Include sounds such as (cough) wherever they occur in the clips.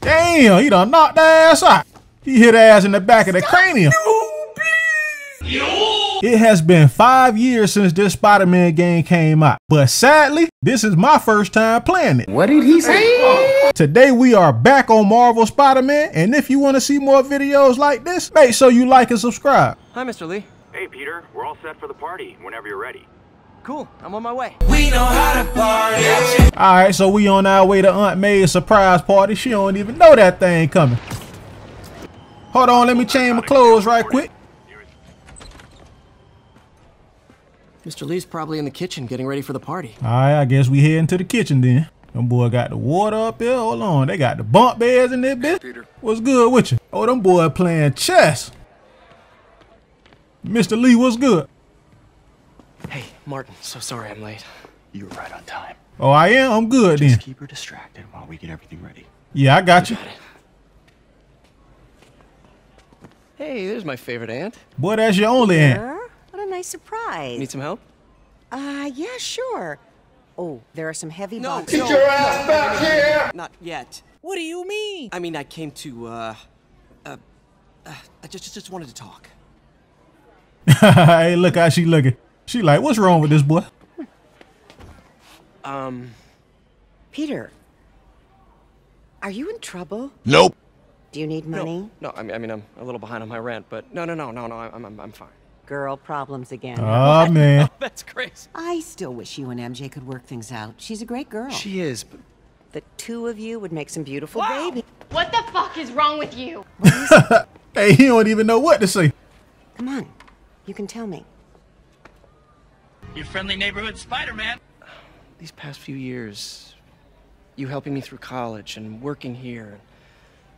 Damn, he done knocked the ass out. He hit ass in the back of the cranium. It has been five years since this Spider-Man game came out, but sadly, this is my first time playing it. What did he say? Today we are back on Marvel Spider-Man, and if you want to see more videos like this, make sure you like and subscribe. Hi, Mr. Li. Hey, Peter, we're all set for the party whenever you're ready. Cool, I'm on my way. We know how to party. Alright, so we on our way to Aunt May's surprise party. She don't even know that thing coming. Hold on, let me change my clothes right quick. Mr. Li's probably in the kitchen getting ready for the party. Alright, I guess we heading to the kitchen then. Them boy got the water up there. Hold on, they got the bunk beds in there, bitch. What's good with you? Oh, them boy playing chess. Mr. Li, what's good? Hey, Martin, so sorry I'm late. You were right on time. Oh, I am? I'm good then. Just keep her distracted while we get everything ready. Yeah, I got you. Hey, there's my favorite aunt. Boy, that's your only aunt. Sure? What a nice surprise. Need some help? Uh, yeah, sure. Oh, there are some heavy No, boxes. no, Get your ass back here! Not yet. What do you mean? I mean, I came to, uh, uh, uh I just, just wanted to talk. (laughs) hey, look how she looking. She like, what's wrong with this boy? Um, Peter, are you in trouble? Nope. Do you need money? no, I mean, I mean, I'm a little behind on my rent, but no, no, no, no, no, I'm, I'm, I'm fine. Girl problems again. Oh, man. (laughs) That's crazy. I still wish you and MJ could work things out. She's a great girl. She is, but the two of you would make some beautiful babies. What the fuck is wrong with you? (laughs) Hey, he don't even know what to say. Come on, you can tell me. Your friendly neighborhood Spider-Man. these past few years, you helping me through college and working here, and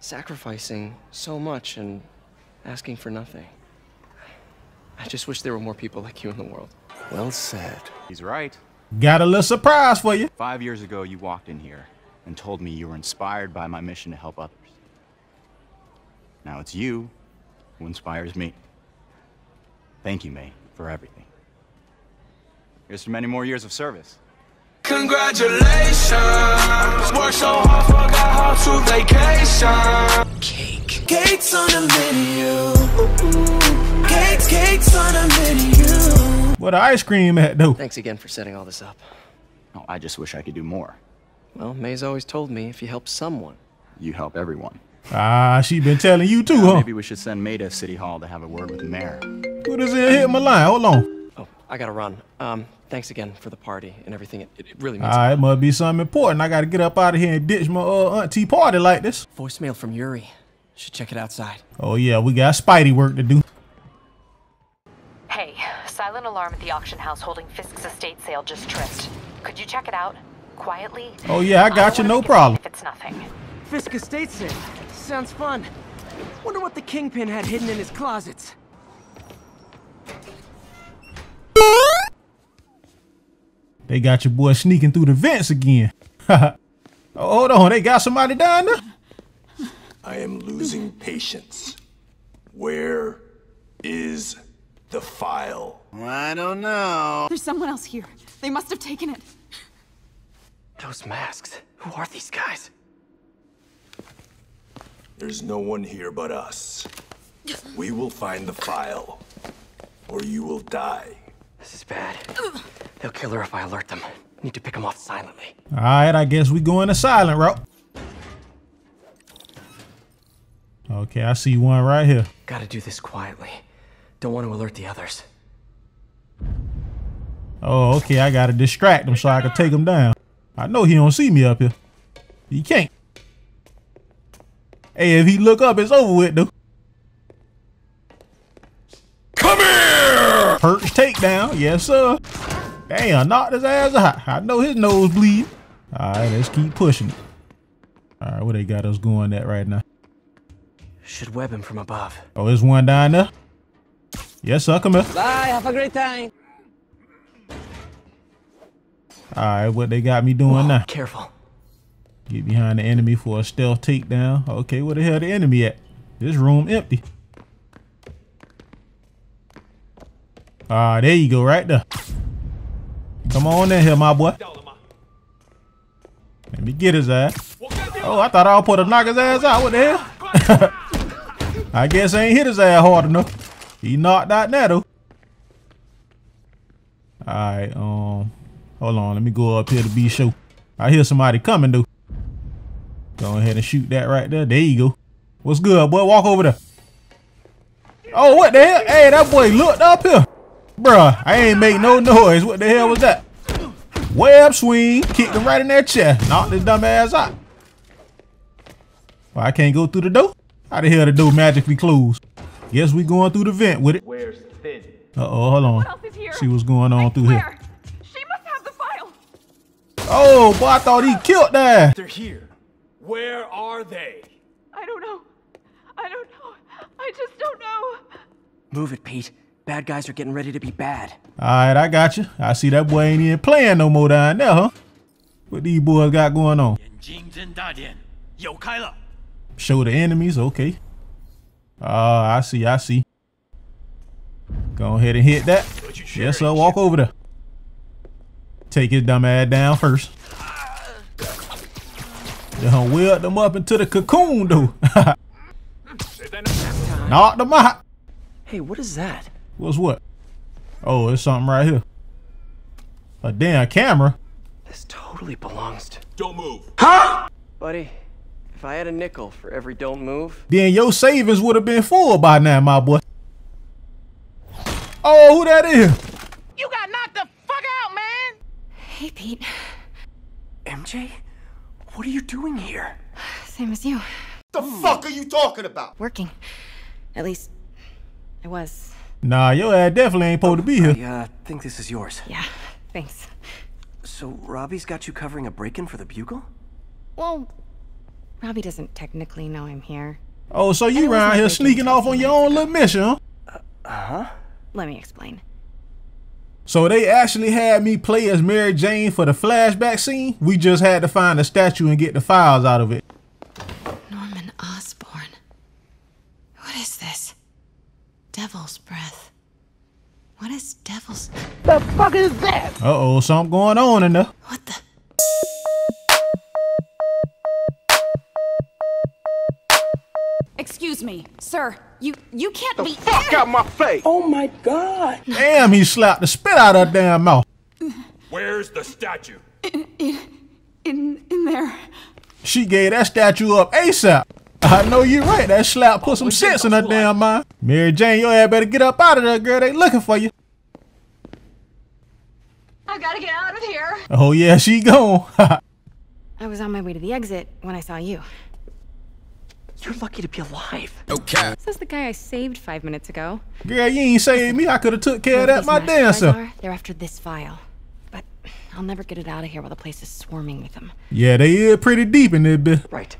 sacrificing so much and asking for nothing. I just wish there were more people like you in the world. Well said. He's right. Got a little surprise for you. Five years ago, you walked in here and told me you were inspired by my mission to help others. Now it's you who inspires me. Thank you, May, for everything. Here's to many more years of service. Congratulations. Worked so hard, forgot how to vacation. Cake. Cakes on the menu. Cakes, cakes on the menu. Where the ice cream at, though? Thanks again for setting all this up. Oh, I just wish I could do more. Well, May's always told me if you help someone, You help everyone. Ah, she been telling you too, huh? Maybe we should send May to City Hall to have a word with the mayor. Who does it hit my line? Hold on. I gotta run. Um, thanks again for the party and everything. It, it really All means. right, must be something important. I gotta get up out of here and ditch my uh, auntie party like this. Voicemail from Yuri. Should check it outside. Oh yeah, we got Spidey work to do. Hey, silent alarm at the auction house holding Fisk's estate sale just tripped. Could you check it out? Quietly? Oh yeah, I got you, no wanna make a problem. scene If it's nothing. Fisk estate sale. Sounds fun. Wonder what the Kingpin had hidden in his closets. They got your boy sneaking through the vents again. oh, (laughs) hold on, they got somebody down there? I am losing patience. Where is the file? I don't know. There's someone else here. They must have taken it. Those masks. Who are these guys? There's no one here but us. We will find the file, or you will die. This is bad. They'll kill her if I alert them. Need to pick them off silently. All right, I guess we going a silent route. Okay, I see one right here. Gotta do this quietly. Don't want to alert the others. Oh, okay, I gotta distract him so I can take him down. I know he don't see me up here. He can't. Hey, if he look up, it's over with, though. Come here! Perch takedown, yes sir. Damn, knocked his ass out. I know his nose bleed. All right, let's keep pushing it. All right, where they got us going at right now? Should web him from above. Oh, there's one down there. Yes sir, come here. Bye, have a great time. All right, what they got me doing now? Careful. Get behind the enemy for a stealth takedown. Okay, where the hell the enemy at? This room empty. Ah, there you go, right there. Come on in here, my boy. Let me get his ass. Oh, I thought I was put a knock his ass out. What the hell? I guess I ain't hit his ass hard enough. He knocked out though. Alright, um hold on, let me go up here to be sure. I hear somebody coming though. Go ahead and shoot that right there. There you go. What's good, boy? Walk over there. Oh, what the hell? Hey, that boy looked up here. Bruh, I ain't make no noise. What the hell was that? Web swing, kicked him right in that chest, knocked his dumb ass out. Well, I can't go through the door. How the hell the door magically closed? Guess we going through the vent with it. Where's Finn? Uh oh, hold on. What else is here? See what's going on I through swear, here. She must have the file. Oh, boy, I thought he killed that. They're here. Where are they? I don't know. I don't know. I just don't know. Move it, Pete. Bad guys are getting ready to be bad. All right, I got you. I see that boy ain't even playing no more down there, huh? What these boys got going on? Show the enemies, okay. Ah, uh, I see, I see. Go ahead and hit that. Yes, sir, walk over there. Take his dumb ass down first. They done weld them up into the cocoon, dude. (laughs) Knocked them out. Hey, what is that? What's what? Oh, it's something right here. A damn camera. This totally belongs to. Don't move. Huh? Buddy, if I had a nickel for every don't move, Then your savings would have been full by now, my boy. Oh, who that is? You got knocked the fuck out, man! Hey, Pete. MJ, what are you doing here? Same as you. The fuck are you talking about? Working. At least, I was. Nah, your ass definitely ain't supposed to be here. Yeah, I uh, think this is yours. Yeah, thanks. So Robbie's got you covering a break-in for the Bugle? Well, Robbie doesn't technically know I'm here. Oh, so you it around here sneaking off on your own little mission, huh? Uh-huh. Let me explain. So they actually had me play as Mary Jane for the flashback scene. We just had to find the statue and get the files out of it. Norman Osborn. What is this? Devil's breath. What is devil's... The fuck is that? Uh-oh, something going on in there. What the... Excuse me, sir. You you can't The be. fuck out my face! Oh my god. Damn, he slapped the spit out of her damn mouth. Where's the statue? In in in there. She gave that statue up ASAP. I know you're right. That slap put oh, some sense in her damn mind. Mary Jane, your ass better get up out of there, girl. They looking for you. I gotta get out of here. Oh, yeah, she gone. (laughs) I was on my way to the exit when I saw you. You're lucky to be alive. Okay. This is the guy I saved five minutes ago. girl, you ain't saved me. I could have took care of that my masked damn guys self. They're after this file. But I'll never get it out of here while the place is swarming with them. Yeah, they is pretty deep in this bit. Right.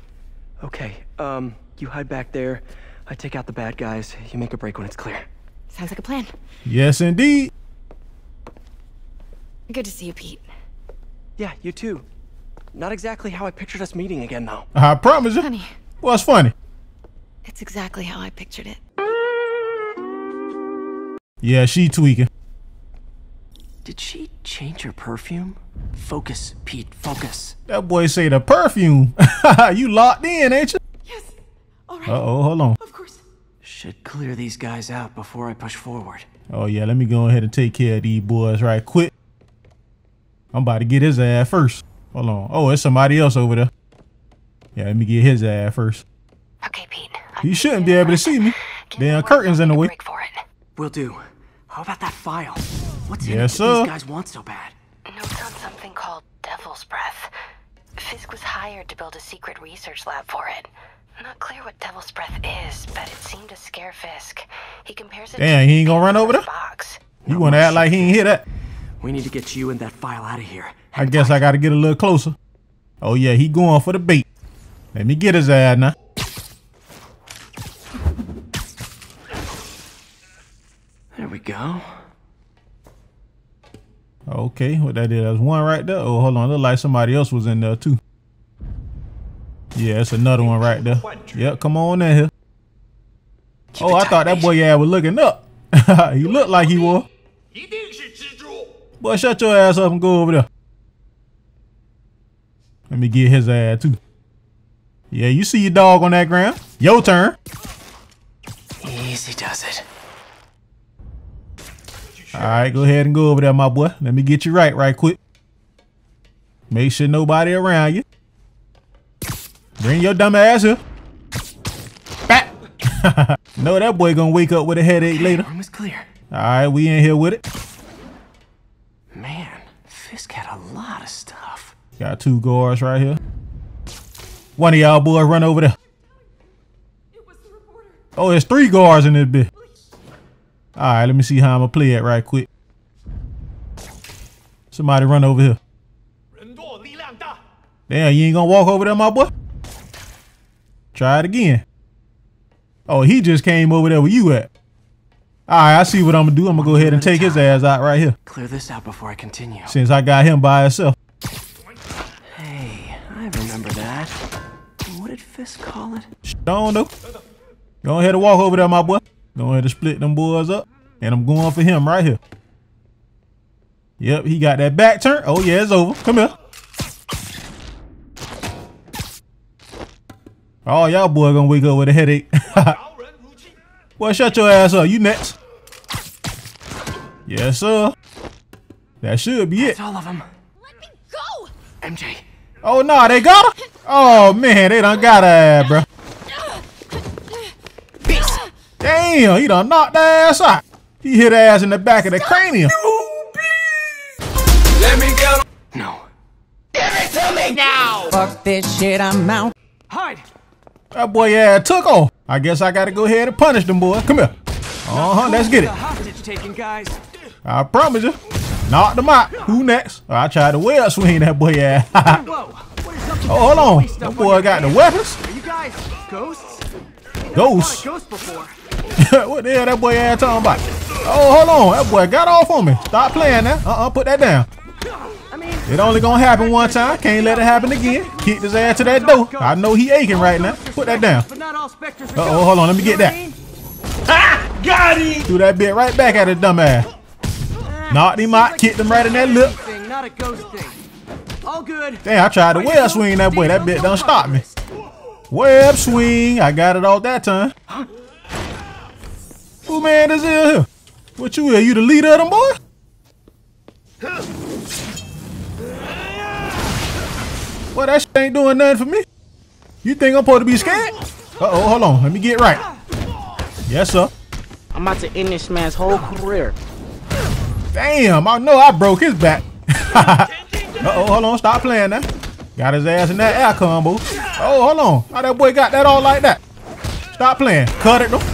Okay, um, you hide back there. I take out the bad guys. You make a break when it's clear. Sounds like a plan. Yes, indeed. Good to see you, Pete. Yeah, you too. Not exactly how I pictured us meeting again, though. I promise you. Honey, What's funny? it's exactly how I pictured it. Yeah, she tweaking. Did she change her perfume? Focus, Pete, focus. That boy say the perfume. (laughs) you locked in, ain't you? Yes. All right. Uh-oh, hold on. Of course. Should clear these guys out before I push forward. Oh, yeah, let me go ahead and take care of these boys right quick. I'm about to get his ass first. Hold on. Oh, it's somebody else over there. Yeah, let me get his ass first. Okay, Pete. He shouldn't be able to see me. Damn curtains in the way. Break for it. Will do. How about that file? What's in Yes, it sir. these guys want so bad? Notes on something called Devil's Breath. Fisk was hired to build a secret research lab for it. Not clear what Devil's Breath is, but it seemed to scare Fisk. He compares it Damn, to he ain't gonna run over there? box. You want to act like he ain't hear that? We need to get you and that file out of here. I guess I got to get a little closer. Oh, yeah, he going for the bait. Let me get his ass now. There we go. Okay, what that is, that's one right there. Oh, hold on, look like somebody else was in there too. Yeah, it's another one right there. Yep, come on in here. Oh, I thought that boy yeah was looking up. (laughs) he looked like he was. Boy, shut your ass up and go over there. Let me get his ass too. Yeah, you see your dog on that ground. Your turn. Easy does it. All right, go ahead and go over there, my boy. Let me get you right, right quick. Make sure nobody around you. Bring your dumb ass here. Bat. (laughs) no, that boy gonna wake up with a headache later. Room is clear. All right, we in here with it. Man, Fisk had a lot of stuff. Got two guards right here. One of y'all boys run over there. Oh, there's three guards in this bit. All right, let me see how I'm gonna play it right quick. Somebody run over here. Damn, you ain't gonna walk over there, my boy? Try it again. Oh, he just came over there where you at. All right, I see what I'm gonna do. I'm gonna go ahead and take his ass out right here. Clear this out before I continue. Since I got him by himself. Hey, I remember that. What did Fisk call it? Don't know. Go ahead and walk over there, my boy. Go ahead and split them boys up. And I'm going for him right here. Yep, he got that back turn. Oh, yeah, it's over. Come here. Oh, y'all boy gonna wake up with a headache. (laughs) Boy, shut your ass up. You next. Yes, sir. That should be it. That's all of them. Let me Go! MJ, Oh, no, they got her? Oh, man, they done got her ass, bro. Damn, he done knocked that ass out. He hit ass in the back of the cranium. Let me get no. Fuck this shit, I'm out. Hide! That boy ass took off. I guess I gotta go ahead and punish them boys. Come here. Uh-huh, let's get it. Taking, guys. I promise you. Knocked them out. Who next? I tried to web swing that boy ass. (laughs) Whoa! What is up to oh, hold on. That boy got the weapons. Are you guys ghosts? Ghosts. Ghost before. (laughs) what the hell that boy ass talking about? Oh, hold on. That boy got off on me. Stop playing now. Uh-uh, put that down. I mean, It only gonna happen one time. Can't let it happen again. Kick his ass to that door. I know he aching right now. Put that down. but not all specters are Uh-oh, hold on. Let me get that. Ah, got him. Threw that bit right back at his dumb ass. Knocked him out, kicked him right in that lip. thing, not a ghost thing. All good. Damn, I tried to web swing that boy. That bit don't stop me. Web swing. I got it all that time. Who man is in here? What you here? You the leader of them boys? Well, that shit ain't doing nothing for me. You think I'm supposed to be scared? Uh-oh, hold on. Let me get right. Yes, sir. I'm about to end this man's whole career. Damn, I know I broke his back. (laughs) Uh-oh, hold on. Stop playing now. Got his ass in that air combo. Oh, hold on. How that boy got that all like that? Stop playing. Cut it, though.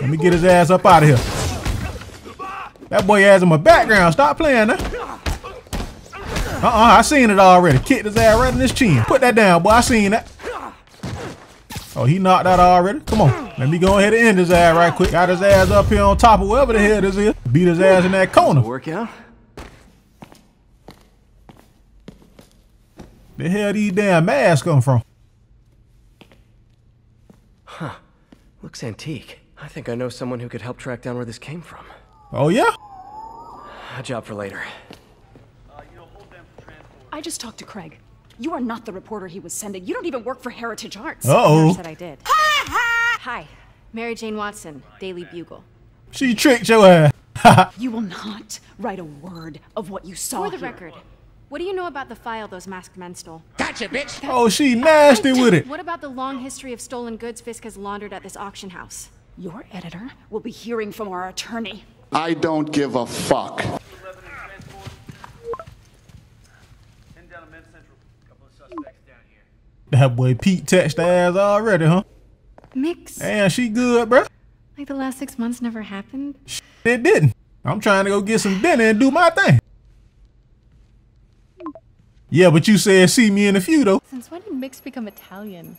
Let me get his ass up out of here. That boy ass in my background. Stop playing now. Uh-uh, I seen it already. Kicked his ass right in his chin. Put that down, boy. I seen that. Oh, he knocked out already. Come on. Let me go ahead and end his ass right quick. Got his ass up here on top of wherever the hell this is. Beat his ass in that corner. Work Workout? The hell these damn masks come from? Huh. Looks antique. I think I know someone who could help track down where this came from. Oh, yeah? A job for later. I just talked to Craig. You are not the reporter he was sending. You don't even work for Heritage Arts. Uh-oh. Never said I did. Hi, Mary Jane Watson, Daily Bugle. She tricked your eh? ass. (laughs) You will not write a word of what you saw For the here. record, what do you know about the file those masked men stole? Gotcha, bitch. Oh, she nasty with it. What about the long history of stolen goods Fisk has laundered at this auction house? Your editor will be hearing from our attorney. I don't give a fuck. That boy Pete touched the ass already, huh? Mix. Damn, she good, bruh. Like the last six months never happened? It didn't. I'm trying to go get some dinner and do my thing. Yeah, but you said see me in a few, though. Since when did Mix become Italian?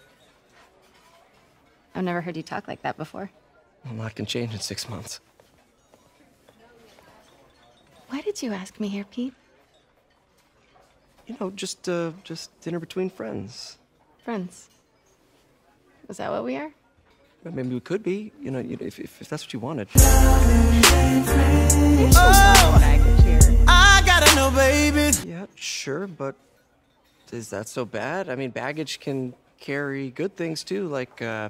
I've never heard you talk like that before. A lot can change in six months. Why did you ask me here, Pete? You know, just uh, just dinner between friends. Friends. Is that what we are? Well, Maybe we could be. You know, if, if, if that's what you wanted. I gotta know, baby. Yeah, sure, but is that so bad? I mean, baggage can carry good things too, like uh,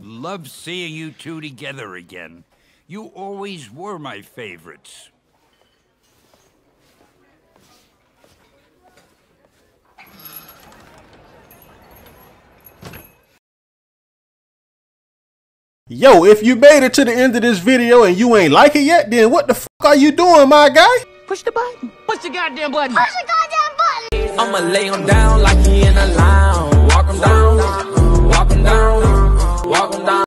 Love seeing you two together again. You always were my favorites. Yo, if you made it to the end of this video and you ain't like it yet, then what the fuck are you doing, my guy? Push the button. Push the goddamn button. Push the goddamn button. I'ma lay him down like he in a lounge. Walk him down, walk him down.